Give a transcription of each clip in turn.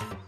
何?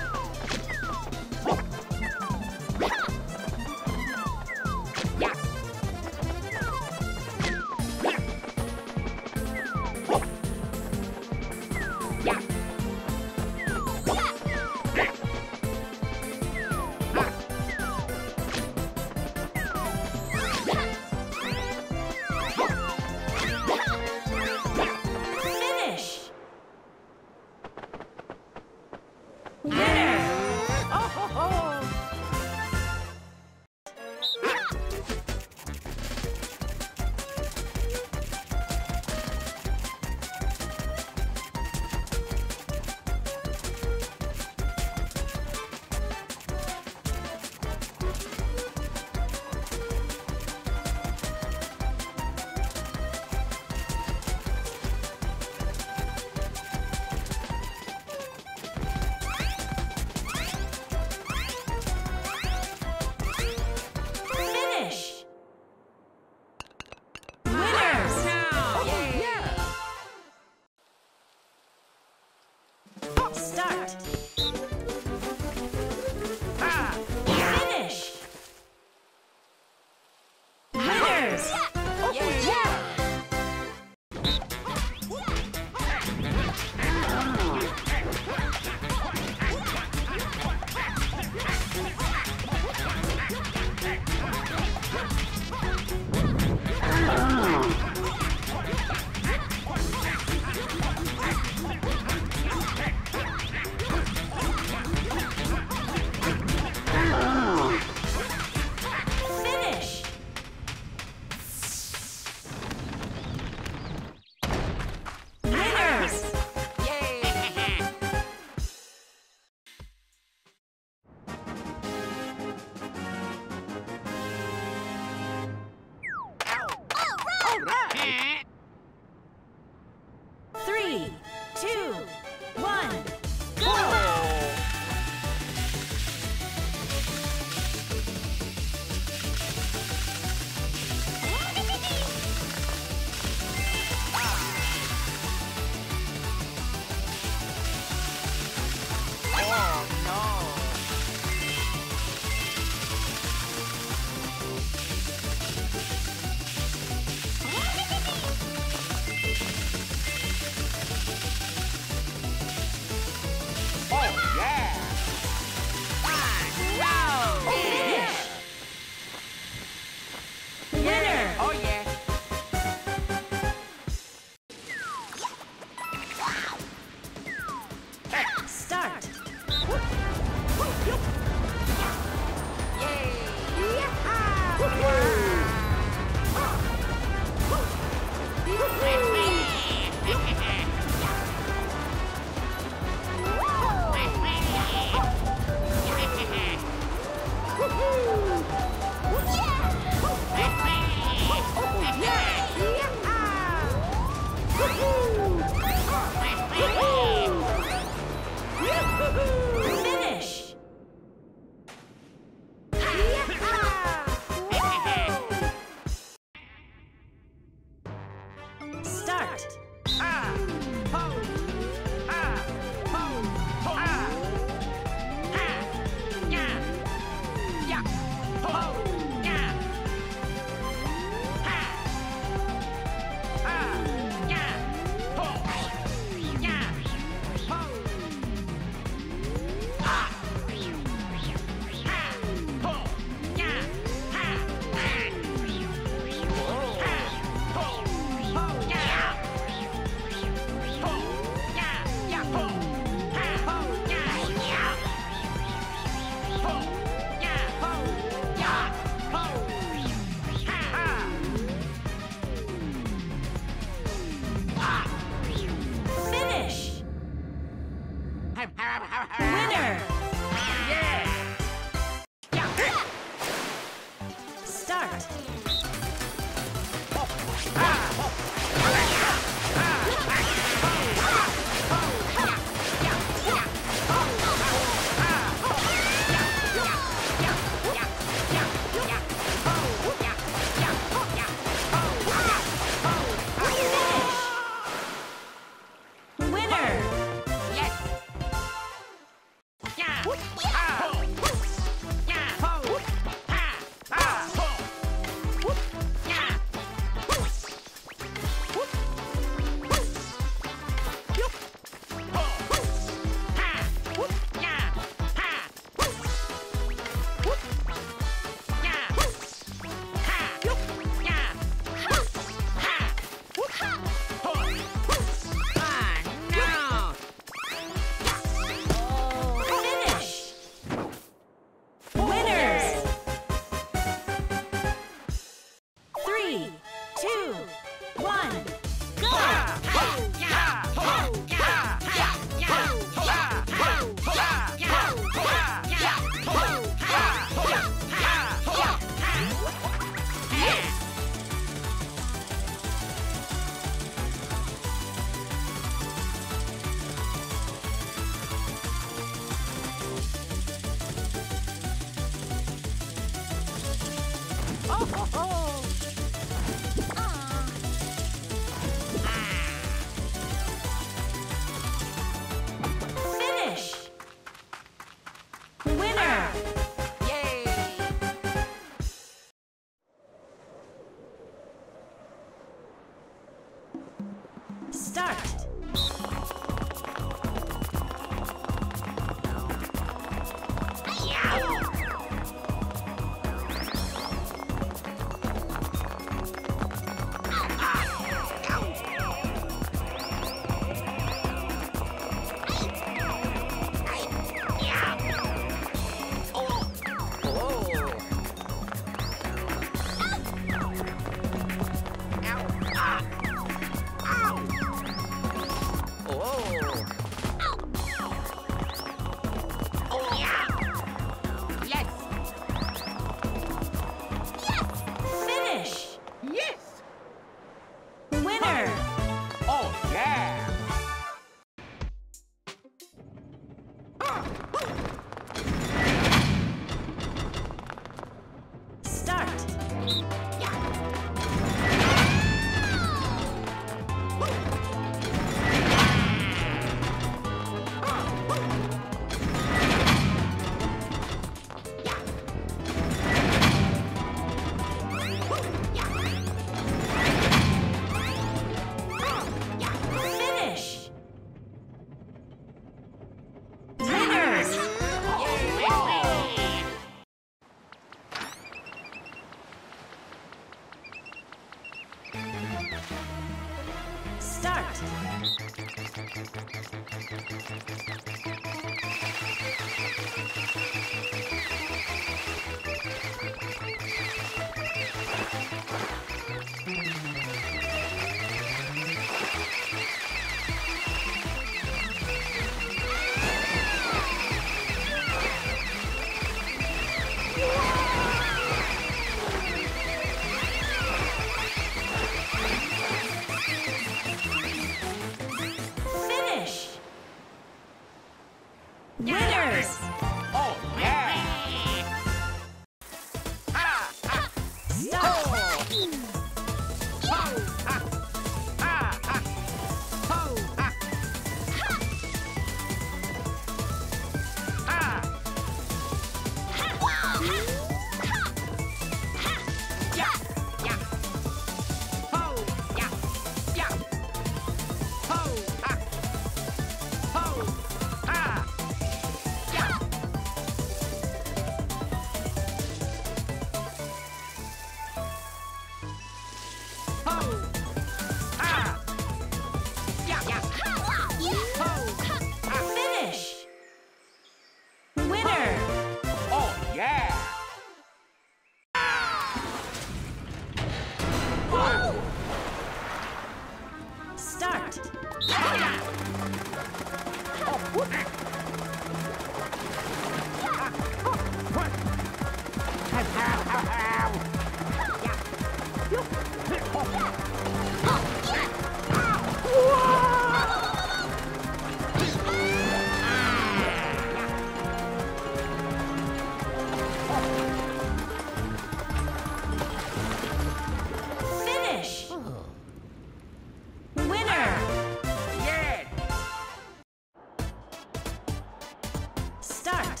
start.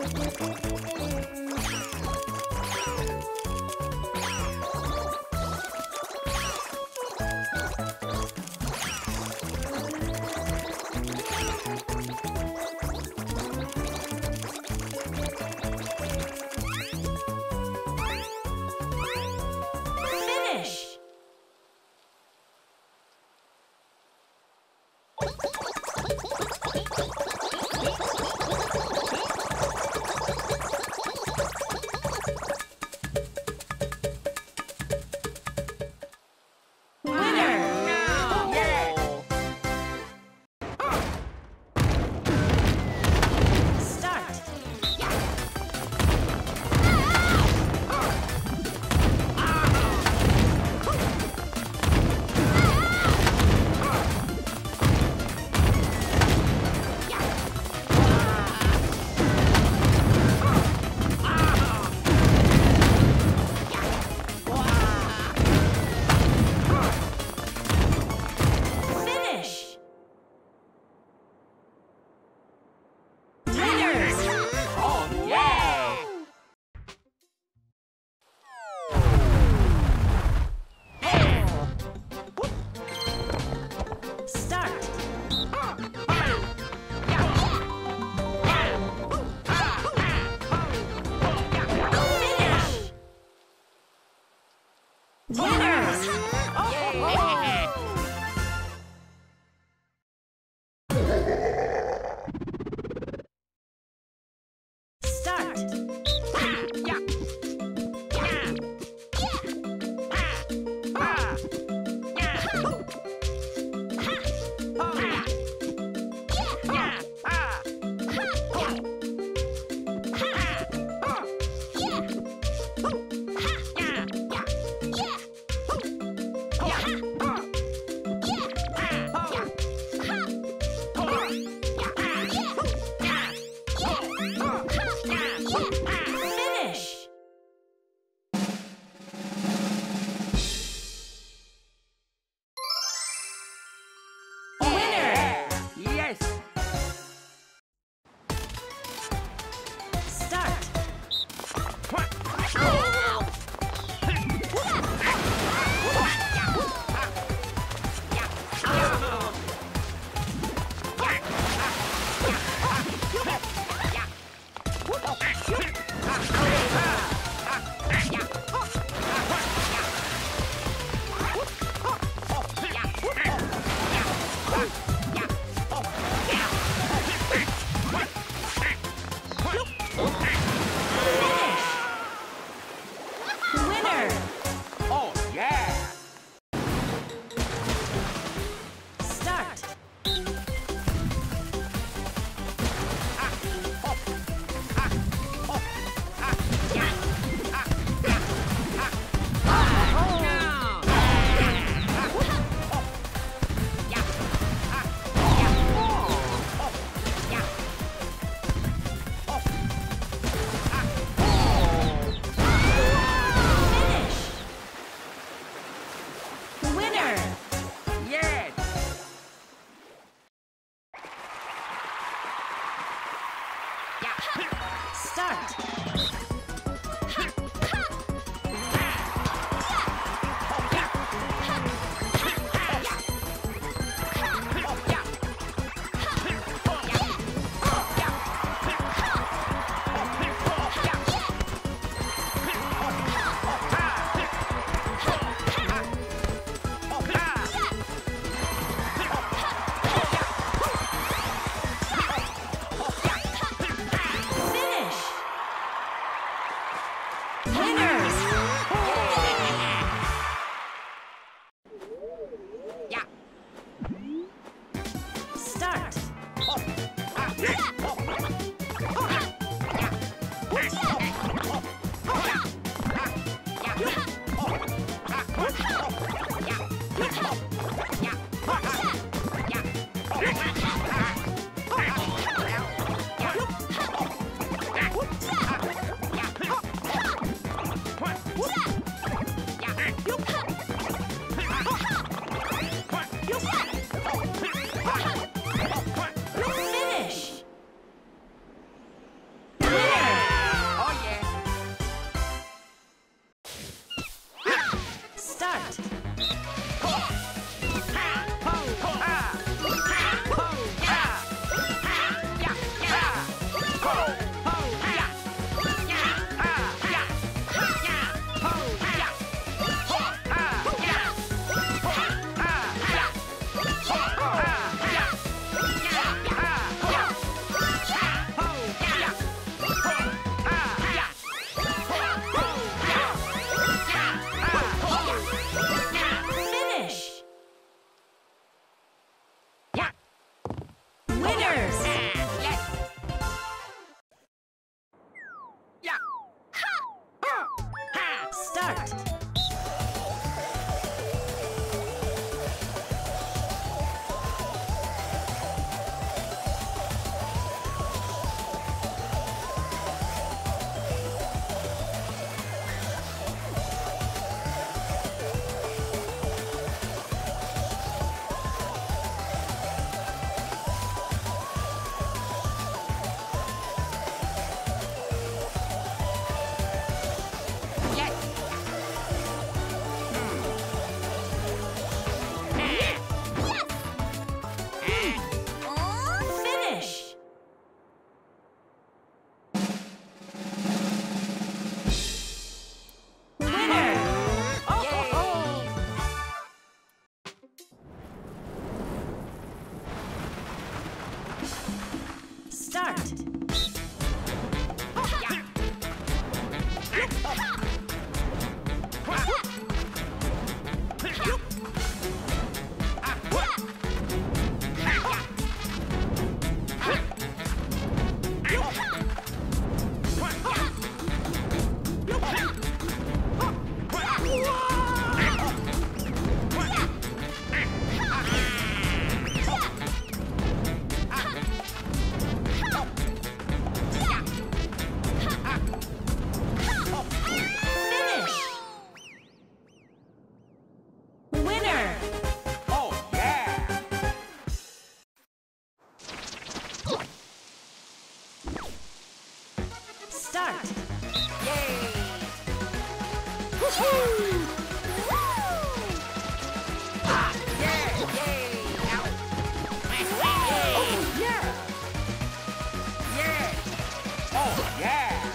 Música Start. Yeah.